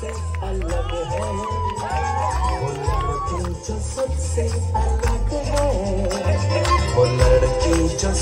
अलग है वो लड़की जो सबसे अलग है वो लड़की जो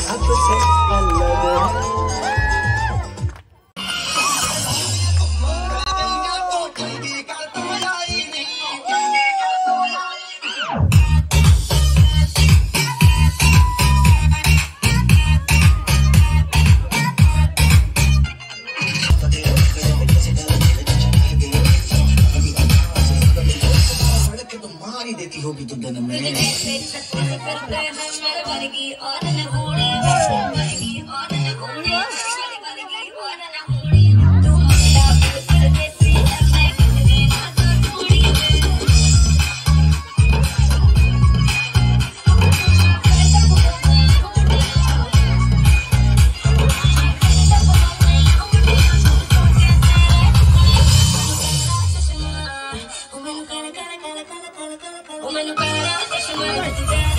मारी देती होगी तो जन्म में। woman who got out, she was a today.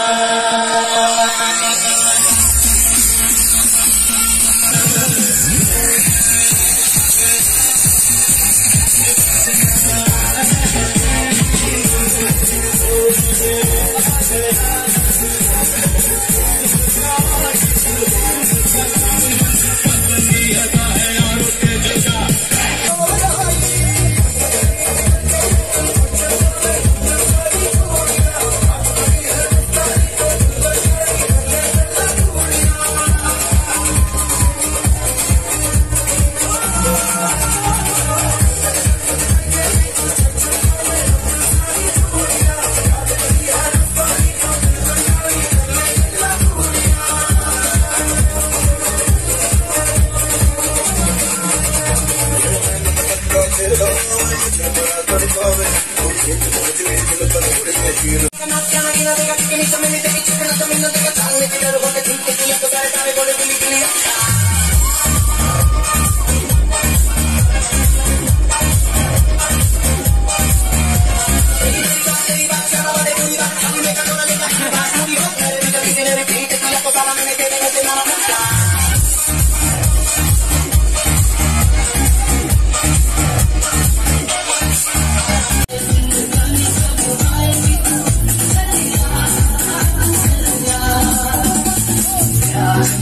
Yeah, yeah, yeah. Gracias.